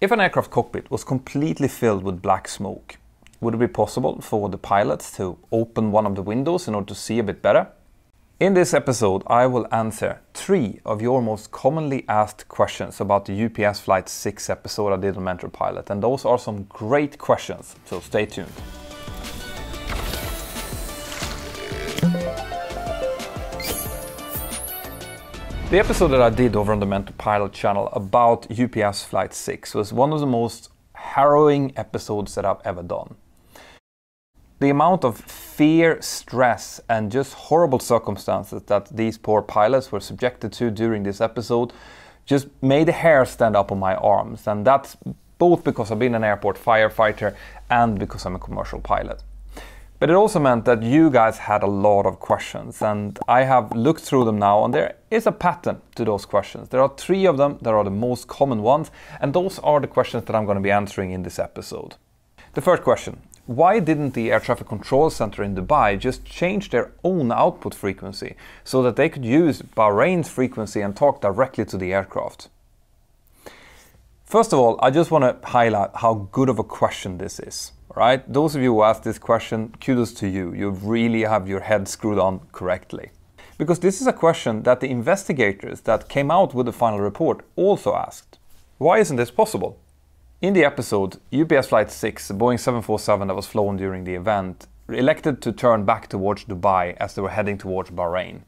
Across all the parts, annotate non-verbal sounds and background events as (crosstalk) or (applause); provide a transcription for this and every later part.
If an aircraft cockpit was completely filled with black smoke, would it be possible for the pilots to open one of the windows in order to see a bit better? In this episode, I will answer three of your most commonly asked questions about the UPS Flight 6 episode I did on Mentour Pilot, and those are some great questions, so stay tuned. The episode that I did over on the Mentour Pilot channel about UPS Flight 6 was one of the most harrowing episodes that I've ever done. The amount of fear, stress, and just horrible circumstances that these poor pilots were subjected to during this episode just made the hair stand up on my arms, and that's both because I've been an airport firefighter and because I'm a commercial pilot. But it also meant that you guys had a lot of questions, and I have looked through them now, and there is a pattern to those questions. There are three of them that are the most common ones, and those are the questions that I'm going to be answering in this episode. The first question Why didn't the Air Traffic Control Center in Dubai just change their own output frequency so that they could use Bahrain's frequency and talk directly to the aircraft? First of all, I just want to highlight how good of a question this is right? Those of you who asked this question, kudos to you. You really have your head screwed on correctly. Because this is a question that the investigators that came out with the final report also asked. Why isn't this possible? In the episode, UPS Flight 6, a Boeing 747 that was flown during the event, elected to turn back towards Dubai as they were heading towards Bahrain.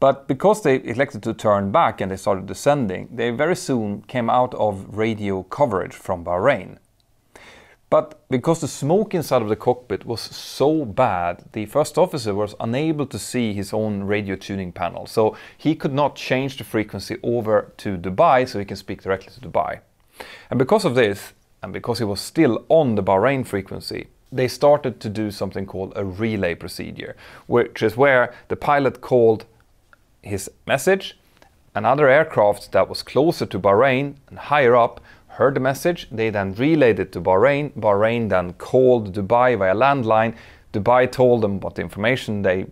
But because they elected to turn back and they started descending, they very soon came out of radio coverage from Bahrain. But because the smoke inside of the cockpit was so bad, the first officer was unable to see his own radio tuning panel. So he could not change the frequency over to Dubai so he can speak directly to Dubai. And because of this, and because he was still on the Bahrain frequency, they started to do something called a relay procedure, which is where the pilot called his message, another aircraft that was closer to Bahrain and higher up heard the message, they then relayed it to Bahrain. Bahrain then called Dubai via landline. Dubai told them what the information they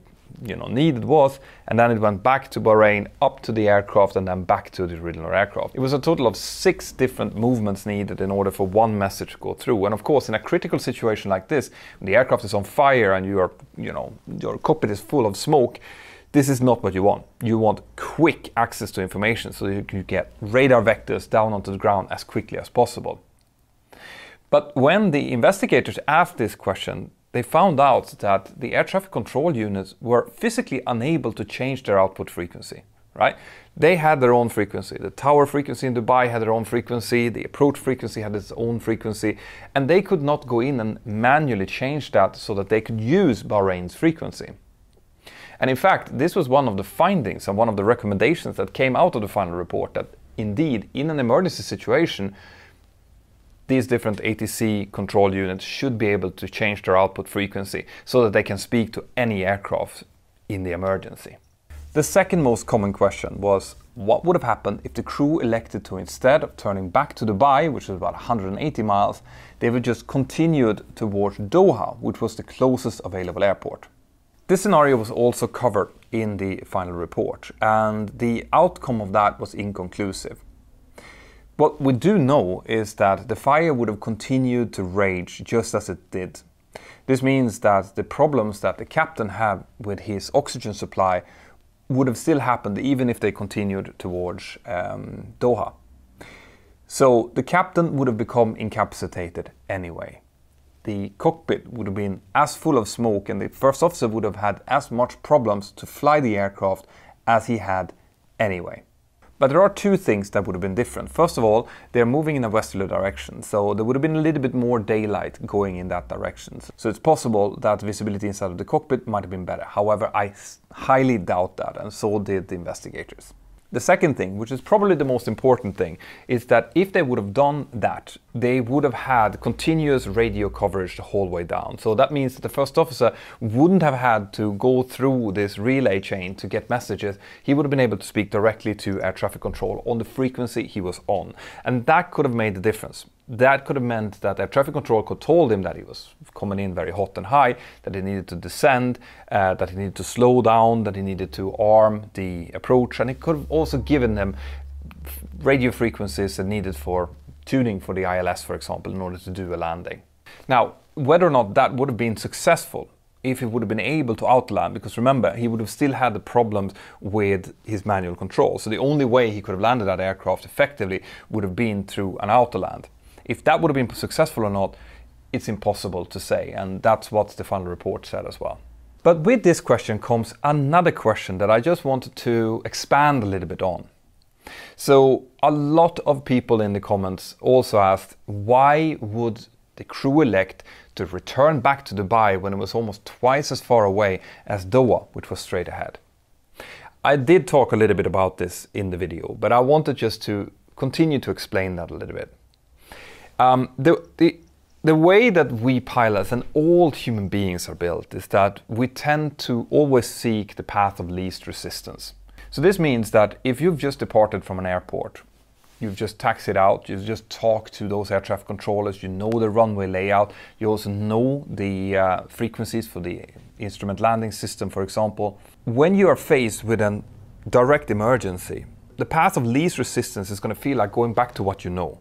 you know, needed was, and then it went back to Bahrain, up to the aircraft, and then back to the original aircraft. It was a total of six different movements needed in order for one message to go through. And of course, in a critical situation like this, when the aircraft is on fire and you are, you know, your cockpit is full of smoke, this is not what you want. You want quick access to information so you can get radar vectors down onto the ground as quickly as possible. But when the investigators asked this question, they found out that the air traffic control units were physically unable to change their output frequency, right? They had their own frequency. The tower frequency in Dubai had their own frequency, the approach frequency had its own frequency, and they could not go in and manually change that so that they could use Bahrain's frequency. And in fact, this was one of the findings and one of the recommendations that came out of the final report that indeed, in an emergency situation, these different ATC control units should be able to change their output frequency so that they can speak to any aircraft in the emergency. The second most common question was what would have happened if the crew elected to instead of turning back to Dubai, which is about 180 miles, they would just continued towards Doha, which was the closest available airport. This scenario was also covered in the final report, and the outcome of that was inconclusive. What we do know is that the fire would have continued to rage just as it did. This means that the problems that the captain had with his oxygen supply would have still happened even if they continued towards um, Doha. So the captain would have become incapacitated anyway the cockpit would have been as full of smoke and the first officer would have had as much problems to fly the aircraft as he had anyway. But there are two things that would have been different. First of all, they're moving in a westerly direction, so there would have been a little bit more daylight going in that direction. So it's possible that visibility inside of the cockpit might have been better. However, I highly doubt that, and so did the investigators. The second thing, which is probably the most important thing, is that if they would have done that, they would have had continuous radio coverage the whole way down. So that means that the first officer wouldn't have had to go through this relay chain to get messages. He would have been able to speak directly to air traffic control on the frequency he was on. And that could have made the difference that could have meant that air traffic control could told him that he was coming in very hot and high, that he needed to descend, uh, that he needed to slow down, that he needed to arm the approach, and it could have also given them radio frequencies that needed for tuning for the ILS, for example, in order to do a landing. Now, whether or not that would have been successful if he would have been able to autoland, because remember, he would have still had the problems with his manual control. So the only way he could have landed that aircraft effectively would have been through an autoland. If that would have been successful or not, it's impossible to say, and that's what the final report said as well. But with this question comes another question that I just wanted to expand a little bit on. So a lot of people in the comments also asked why would the crew elect to return back to Dubai when it was almost twice as far away as Doha, which was straight ahead. I did talk a little bit about this in the video, but I wanted just to continue to explain that a little bit. Um, the, the, the way that we pilots and all human beings are built is that we tend to always seek the path of least resistance. So this means that if you've just departed from an airport You've just taxied out, you've just talked to those air traffic controllers, you know the runway layout, you also know the uh, frequencies for the instrument landing system, for example. When you are faced with a direct emergency, the path of least resistance is going to feel like going back to what you know.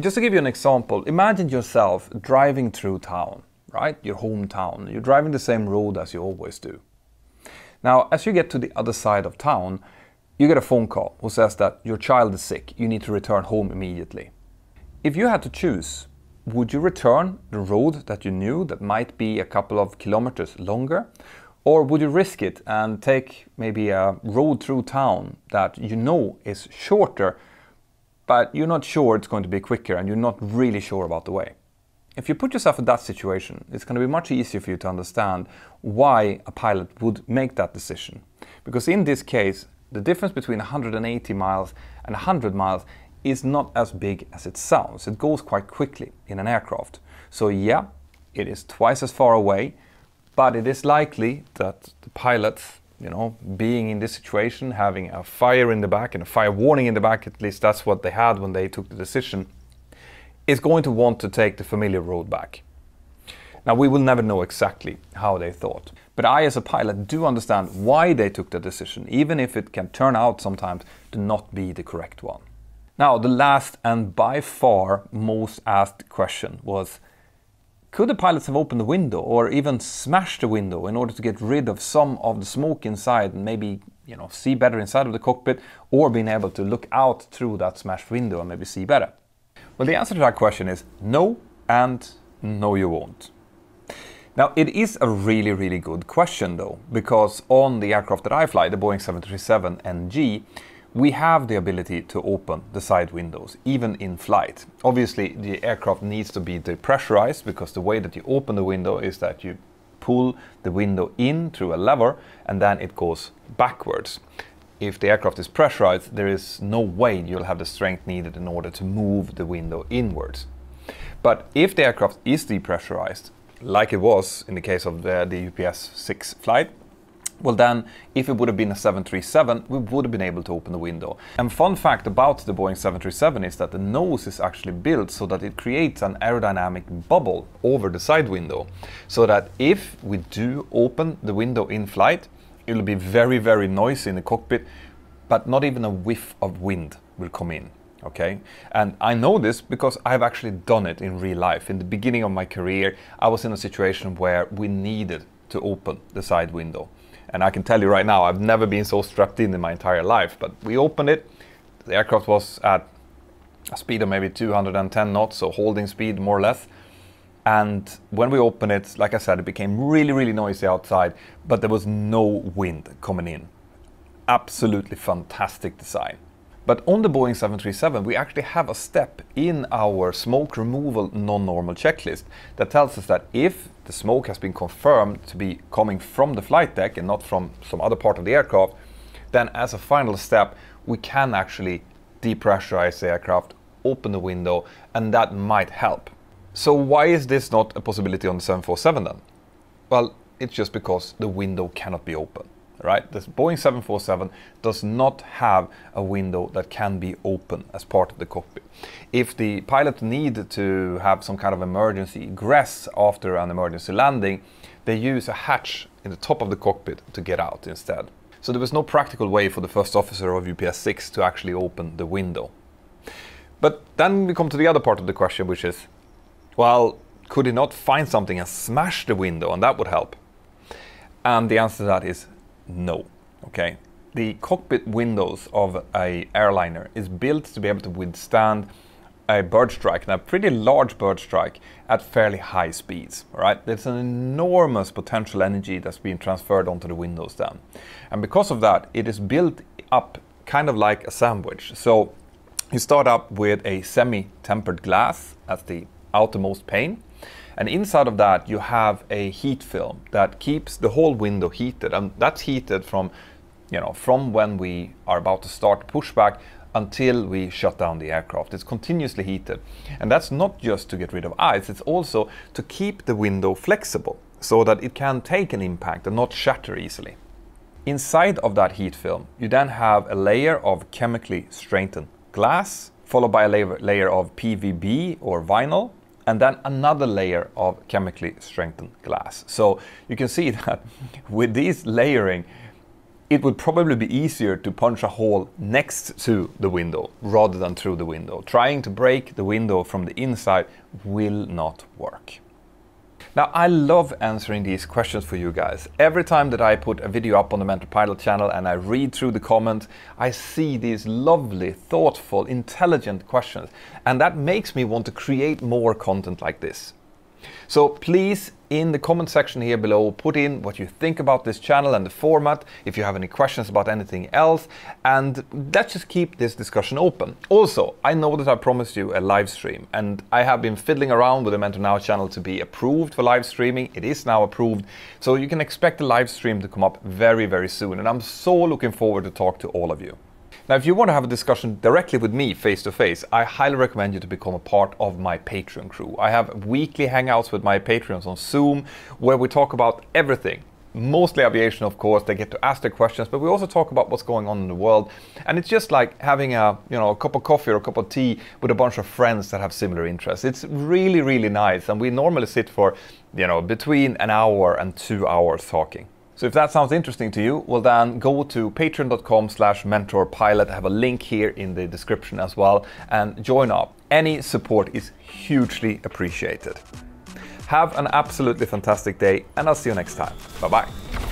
Just to give you an example, imagine yourself driving through town, right? Your hometown. You're driving the same road as you always do. Now, as you get to the other side of town, you get a phone call who says that your child is sick, you need to return home immediately. If you had to choose, would you return the road that you knew that might be a couple of kilometers longer? Or would you risk it and take maybe a road through town that you know is shorter, but you're not sure it's going to be quicker and you're not really sure about the way? If you put yourself in that situation, it's going to be much easier for you to understand why a pilot would make that decision. Because in this case, the difference between 180 miles and 100 miles is not as big as it sounds. It goes quite quickly in an aircraft. So yeah, it is twice as far away, but it is likely that the pilot, you know, being in this situation, having a fire in the back and a fire warning in the back, at least that's what they had when they took the decision, is going to want to take the familiar road back. Now, we will never know exactly how they thought. But I, as a pilot, do understand why they took the decision, even if it can turn out sometimes to not be the correct one. Now, the last and by far most asked question was Could the pilots have opened the window or even smashed the window in order to get rid of some of the smoke inside and maybe you know, see better inside of the cockpit or being able to look out through that smashed window and maybe see better? Well, the answer to that question is no and no, you won't. Now, it is a really, really good question though, because on the aircraft that I fly, the Boeing 737 NG, we have the ability to open the side windows, even in flight. Obviously, the aircraft needs to be depressurized because the way that you open the window is that you pull the window in through a lever and then it goes backwards. If the aircraft is pressurized, there is no way you'll have the strength needed in order to move the window inwards. But if the aircraft is depressurized, like it was in the case of the, the UPS 6 flight, well then, if it would have been a 737, we would have been able to open the window. And fun fact about the Boeing 737 is that the nose is actually built so that it creates an aerodynamic bubble over the side window. So that if we do open the window in flight, it will be very, very noisy in the cockpit, but not even a whiff of wind will come in okay and i know this because i've actually done it in real life in the beginning of my career i was in a situation where we needed to open the side window and i can tell you right now i've never been so strapped in in my entire life but we opened it. The aircraft was at a speed of maybe 210 knots so holding speed more or less. And when we opened it like i said it became really really noisy outside but there was no wind coming in. Absolutely fantastic design but on the Boeing 737, we actually have a step in our smoke removal non-normal checklist that tells us that if the smoke has been confirmed to be coming from the flight deck and not from some other part of the aircraft, then as a final step, we can actually depressurize the aircraft, open the window, and that might help. So why is this not a possibility on the 747 then? Well, it's just because the window cannot be open right? The Boeing 747 does not have a window that can be open as part of the cockpit. If the pilot need to have some kind of emergency egress after an emergency landing, they use a hatch in the top of the cockpit to get out instead. So there was no practical way for the first officer of UPS 6 to actually open the window. But then we come to the other part of the question, which is, well, could he not find something and smash the window and that would help? And the answer to that is no. Okay. The cockpit windows of a airliner is built to be able to withstand a bird strike, a pretty large bird strike at fairly high speeds. Right? There's an enormous potential energy that's being transferred onto the windows then. And because of that, it is built up kind of like a sandwich. So you start up with a semi-tempered glass as the outermost pane. And inside of that, you have a heat film that keeps the whole window heated. And that's heated from, you know, from when we are about to start pushback until we shut down the aircraft. It's continuously heated. And that's not just to get rid of ice, it's also to keep the window flexible so that it can take an impact and not shatter easily. Inside of that heat film, you then have a layer of chemically strengthened glass, followed by a layer, of PVB or vinyl, and then another layer of chemically strengthened glass. So you can see (laughs) that with these layering, it would probably be easier to punch a hole next to the window rather than through the window. Trying to break the window from the inside will not work. Now, I love answering these questions for you guys. Every time that I put a video up on the Mentour Pilot channel and I read through the comments, I see these lovely, thoughtful, intelligent questions. And that makes me want to create more content like this. So please, in the comment section here below, put in what you think about this channel and the format, if you have any questions about anything else, and let's just keep this discussion open. Also, I know that I promised you a live stream, and I have been fiddling around with the Mentour Now channel to be approved for live streaming. It is now approved, so you can expect the live stream to come up very, very soon, and I'm so looking forward to talk to all of you. Now, if you want to have a discussion directly with me face to face, I highly recommend you to become a part of my Patreon crew. I have weekly hangouts with my Patreons on Zoom where we talk about everything. Mostly aviation, of course. They get to ask their questions, but we also talk about what's going on in the world. And it's just like having a you know a cup of coffee or a cup of tea with a bunch of friends that have similar interests. It's really really nice, and we normally sit for you know between an hour and two hours talking. So if that sounds interesting to you, well then go to patreon.com slash mentourpilot. I have a link here in the description as well and join up. Any support is hugely appreciated. Have an absolutely fantastic day and I'll see you next time. Bye bye.